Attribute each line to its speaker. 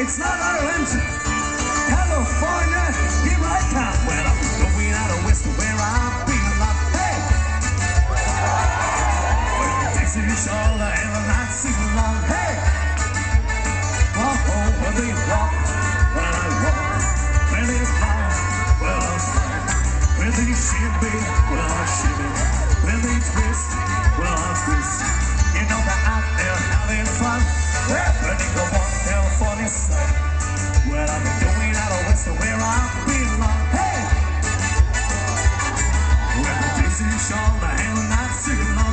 Speaker 1: It's not Ireland. California, here I come. Well, I'm going out of west where I feel love. Hey! Well, Dixie's all I ever not sing long. Hey! Oh, oh home when they walk, when I walk, when they fly, well I'm fly. When they shimmy, well I shimmy. When